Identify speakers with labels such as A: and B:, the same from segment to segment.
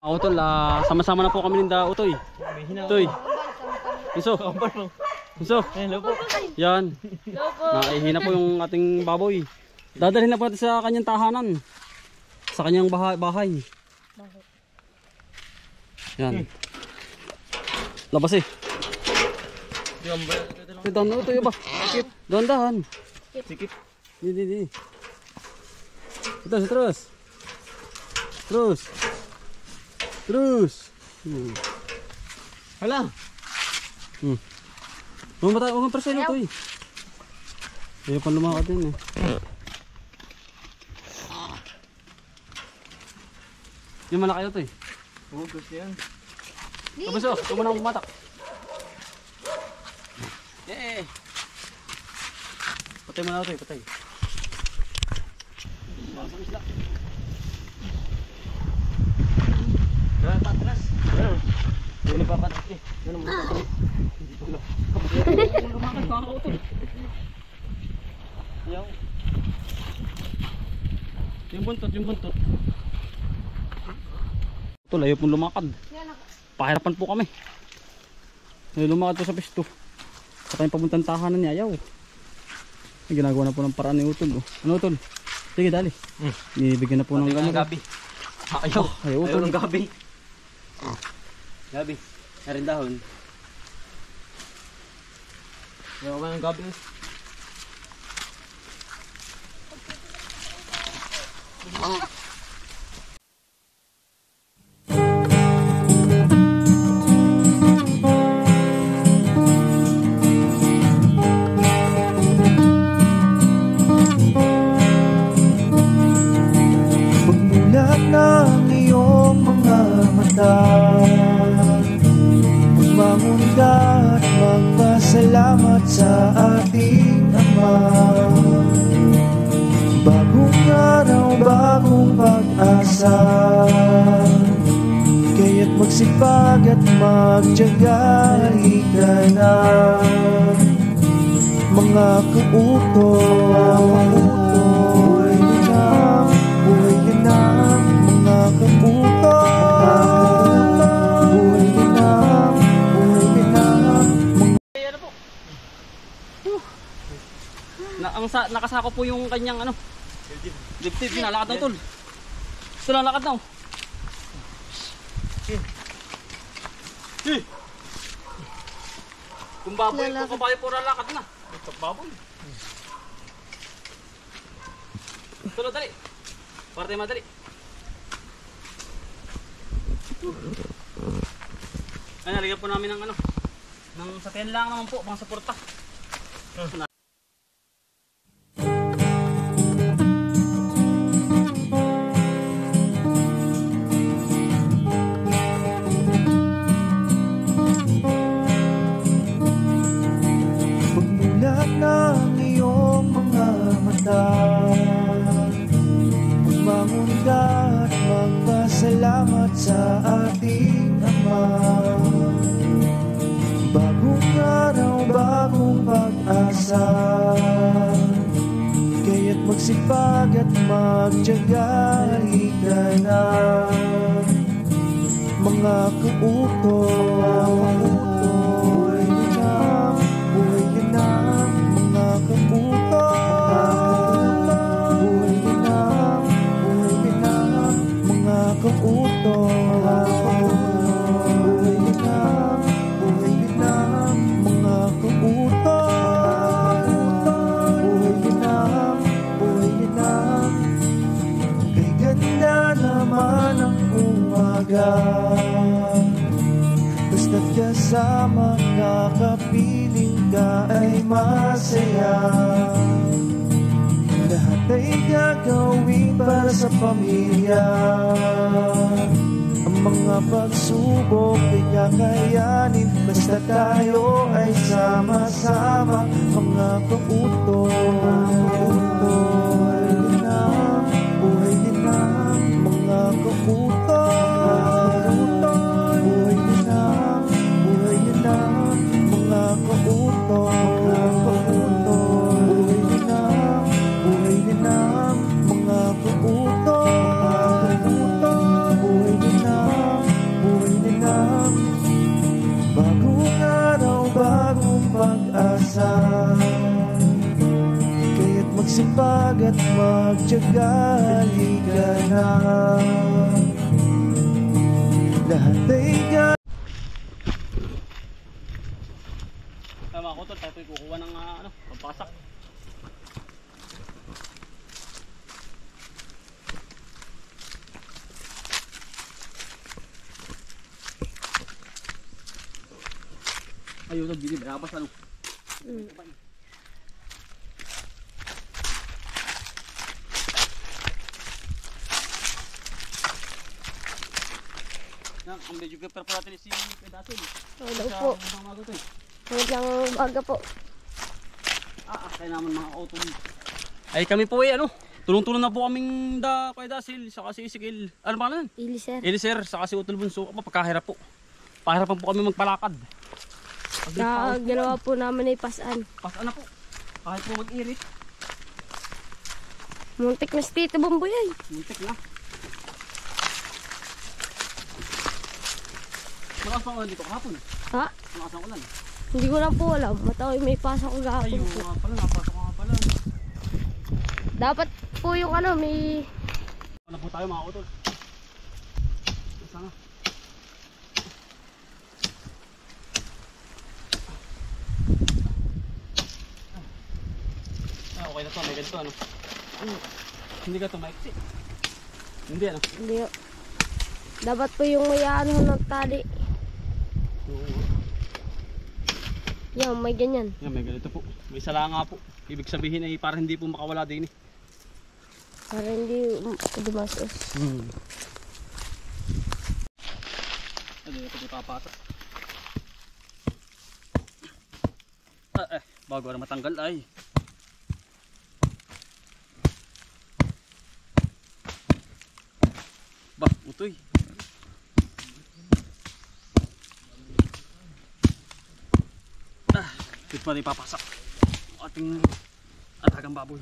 A: Ako tol, ah, sama-sama na po kami ng Utoy. Utoy. Iso. Iso.
B: Hello po.
A: Yan. Naihina po yung ating baboy. Dadalhin na po natin sa kanyang tahanan. Sa kanyang bahay. bahay. Yan. Labas eh. Dahan na ito ba? Dahan dahan.
B: Sikip.
A: Di di di. Terus terus. Terus. Terus. Hmm.
B: Hala.
A: Hmm. Huwag mata, huwag mong preselo to eh. Ayaw pa lumakad din eh. Yung malaki na to eh.
B: Oo, gusto yan.
A: Tapos oh, huwag mo na pumatak. Eh. Patay mo na ito eh, patay. Masang isla.
B: Yan, patras. Hindi pa patras eh. Ang mga patras.
A: Lumakad, makakautol. Ayaw. Yung buntot, yung buntot. Ito, layo pong lumakad. Pahirapan po kami. Ay, lumakad po sa pisto. Sa kanyang pabuntang tahanan niya, ayaw. Ay, ginagawa na po ng paraan ni Utol. Oh. Ano Utol? Sige, dali.
B: Hmm.
A: Ibigyan na po ng
B: Pati
A: gamot.
B: ng gabi. Ayaw.
A: Ayaw,
B: Ayaw
A: Utol.
B: ng gabi. Gabi. Narin dahon. Ayaw ba ng gabi?
C: Pagmulat magpasalamat sa ating Ama. Bagong araw, bagong pag-asa. Kaya't magsipag at magtyaga Halika na Mga Buhay
A: nakasako po yung kanyang ano. Dibdib. Nalakad na Utol. Ito na, lakad na. oh. Eh. Kung baboy, kung kabayo po lakad na. Ito baboy. Tulo, dali. Parte madali. Ay, nalagyan po namin ng ano. Ng sakyan lang naman po, pang suporta.
C: Pagmulat magsipag at magtyaga Halika na. Mga kautoy masaya. Lahat ay gagawin para sa pamilya. Ang mga pagsubok ay kakayanin. Basta tayo ay sama-sama Mga kautoy Buhay na, at magtyaga Halika na. Lahat ay ga-
A: Tama ko tol, tayo kukuha ng ah, ano, pampasak. Ayun, tol, bili, bayabas ano. Yan, ang medyo prepare pa natin si Pedasil.
D: Hello po.
A: to eh.
D: Wait lang baga po.
A: Ah, ah, kaya naman mga auto. Ay kami po eh, ano, tulong-tulong na po kaming da, kay Dasil, saka si Isikil. Ano ba nan?
D: Ili sir.
A: Eliser, saka si Utol Bunso. Apa, pagkahirap po. Pahirapan po kami magpalakad.
D: Na ginawa po namin ay pasan.
A: Pas ano po, kahit po mag-irit,
D: Muntik na si Tito Bomboy ay.
A: muntik na. Malakas pa ako dito kahapon.
D: Ha?
A: Malakas ang ulan.
D: Hindi ko na po alam. Mataw may pasok ko gahapon
A: Ayun nga pala, napasok nga pala.
D: Dapat po yung ano, may...
A: Ano po tayo mga utol? Isa nga. Ah, okay na to, may ganito ano. Hindi ka to maiksi. Hindi ano.
D: Hindi. Dapat po yung may ano ng tali. Yan, may ganyan.
A: Yan, may ganito po. May salanga po. Ibig sabihin ay para hindi po makawala din eh.
D: Para hindi um, dumasos.
A: Hmm. Ano yung pwede papasok? Ah, eh, bago na matanggal ay. Ba, utoy. Dito pa rin papasak. Ating atagang baboy.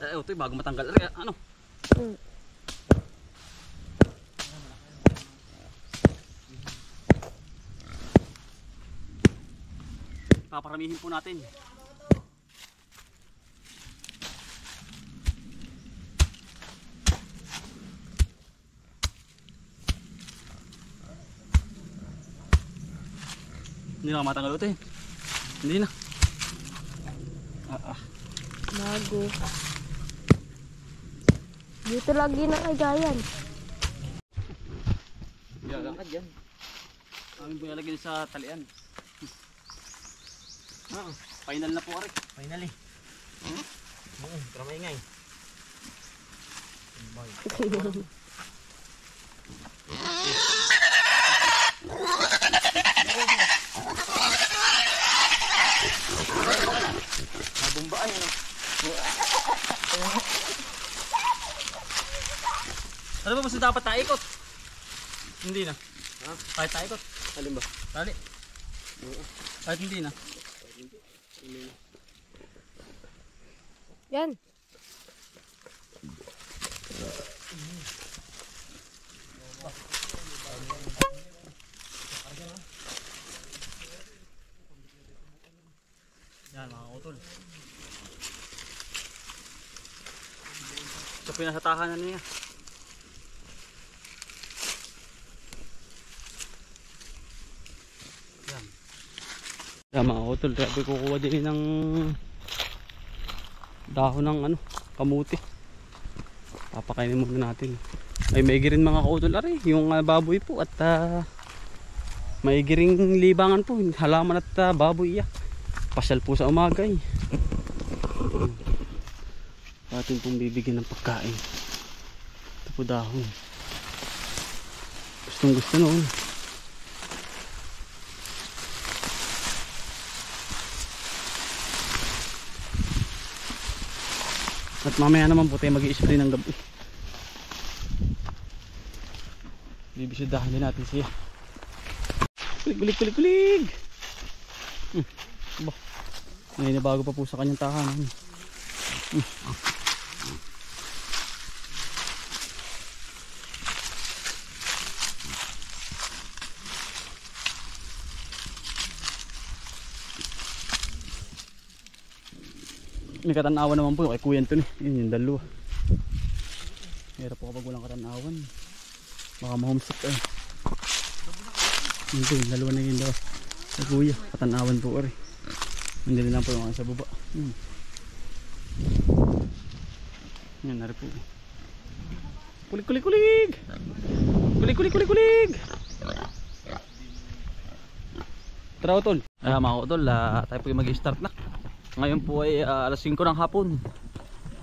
A: Eh, utoy, bago matanggal. Ay, ano? Paparamihin po natin. Hindi na matanggal ito eh. Hindi na. Ah, ah.
D: Bago. Dito lagi na kagayan.
A: Yan. ka dyan. Amin po ilalagay sa talian. Ah, final na po kare.
B: Finally. Hmm? Oo, pero maingay. Nabumba ay ano.
A: Ano ba basta dapat taikot? Hindi na.
B: Ha?
A: Kahit taikot.
B: Alin ba?
A: Tali. Kahit hindi na.
D: Yan.
A: Yan mga utol. Yung nasa tahanan niya. Yan mga utol. Grabe kukuha din ng dahon ng ano, kamuti. Papakainin muna natin. Ay maigi rin mga kautol ari, yung ah, baboy po at uh, maigi ring libangan po, halaman at ah, baboy iya. Pasyal po sa umaga eh. Atin pong bibigyan ng pagkain. Ito po dahon. Gustong gusto noon. At mamaya naman po tayo mag-i-spray ng gabi. Bibisudahan din natin siya. Kulig, kulig, kulig, kulig! Hmm. Ba, pa po sa kanyang tahanan. May katanawan naman po kay Kuya Anton eh. Yun yung dalawa. Hirap po kapag walang katanawan. Baka ma-homesick eh. Yun po yung dalawa na yun daw. Kay Kuya, katanawan po rin. Hindi lang po yung sa baba. Hmm. Yan na po. Kulig kulig kulig! Kulig kulig kulig kulig! Tara utol. Ah, mga utol, ah, tayo po yung mag-start na. Ngayon po ay ah, alas 5 ng hapon.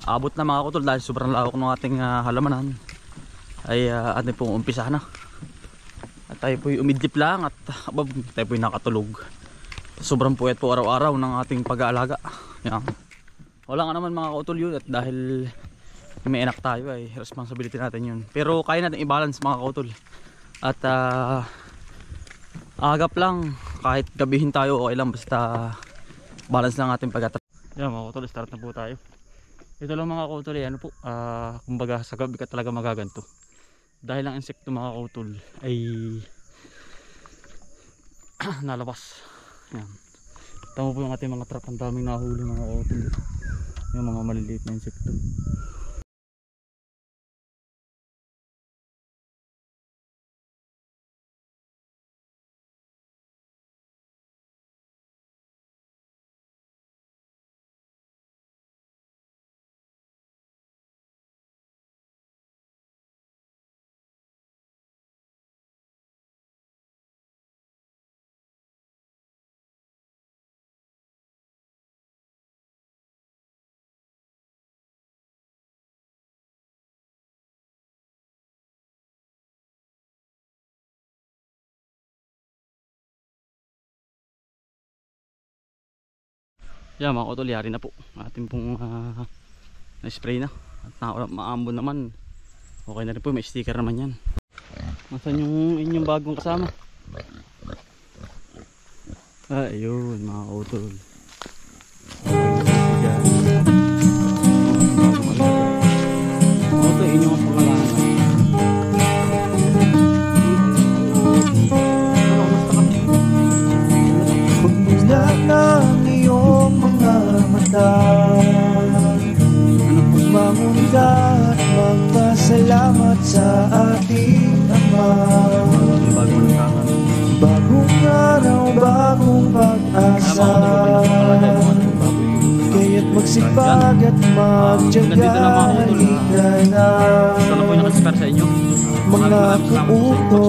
A: Abot na mga utol dahil sobrang lawak ng ating ah, halamanan. Ay uh, atin pong umpisa na. At tayo po yung umidlip lang at abab, tayo po yung nakatulog. Sobrang puwet po araw-araw ng ating pag-aalaga. Yan. Wala nga naman mga kautol yun at dahil may anak tayo ay responsibility natin yun. Pero kaya natin i-balance mga kautol. At ah, agap lang kahit gabihin tayo okay lang basta balance lang ating pag Yan mga kautol, start na po tayo. Ito lang mga kautol, eh, ano po, ah, kumbaga sa gabi ka talaga magaganto. Dahil ang insekto mga kautol ay nalabas. Yan. Tama po yung ating mga trap, ang daming nahuli mga kautol. Yung mga maliliit na insekto. Yan mga kautol, yari na po. Ating pong ah, na-spray na. At na, maambon naman. Okay na rin po, may sticker naman yan. Nasaan yung inyong bagong kasama? Ah, ayun mga kautol. Bagong
C: pag-asa Kaya't magsipag at magtyaga Halika na. Mga kauto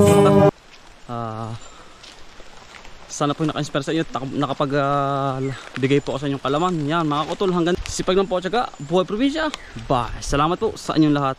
A: Ah, sana po naka-inspire sa inyo at naka- nakapag ah, bigay po ako sa inyong kalaman. Yan mga kutol hanggang sipag ng po at syaga, buhay probinsya. Bye. Salamat po sa inyong lahat.